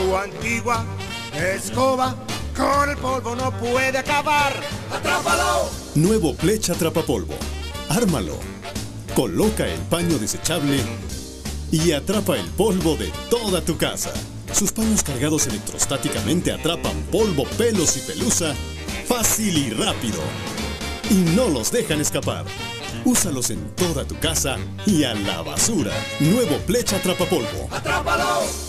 tu antigua escoba con el polvo no puede acabar. ¡Atrápalo! Nuevo Plecha Atrapapolvo. Ármalo. Coloca el paño desechable y atrapa el polvo de toda tu casa. Sus paños cargados electrostáticamente atrapan polvo, pelos y pelusa fácil y rápido. Y no los dejan escapar. Úsalos en toda tu casa y a la basura. Nuevo Plecha Atrapapolvo. ¡Atrápalo!